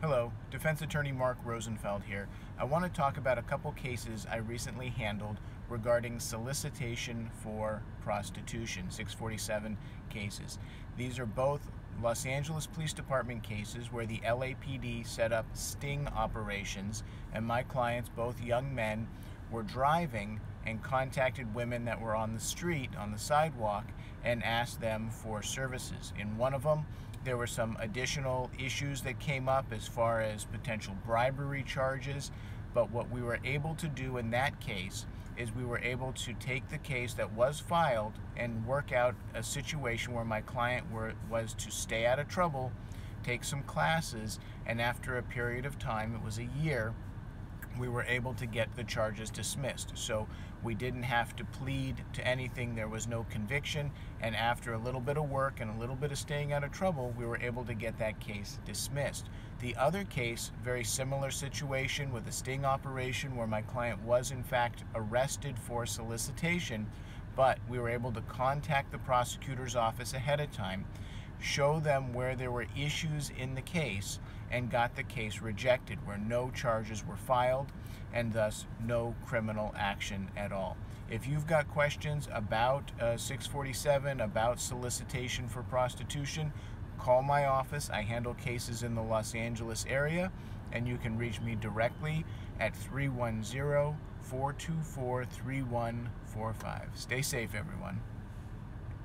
Hello, Defense Attorney Mark Rosenfeld here. I want to talk about a couple cases I recently handled regarding solicitation for prostitution, 647 cases. These are both Los Angeles Police Department cases where the LAPD set up sting operations, and my clients, both young men, were driving and contacted women that were on the street, on the sidewalk, and asked them for services. In one of them, there were some additional issues that came up as far as potential bribery charges. But what we were able to do in that case is we were able to take the case that was filed and work out a situation where my client were, was to stay out of trouble, take some classes, and after a period of time, it was a year, we were able to get the charges dismissed. So we didn't have to plead to anything, there was no conviction, and after a little bit of work and a little bit of staying out of trouble, we were able to get that case dismissed. The other case, very similar situation with a sting operation where my client was in fact arrested for solicitation, but we were able to contact the prosecutor's office ahead of time show them where there were issues in the case and got the case rejected, where no charges were filed and thus no criminal action at all. If you've got questions about uh, 647, about solicitation for prostitution, call my office. I handle cases in the Los Angeles area, and you can reach me directly at 310 424 3145. Stay safe, everyone.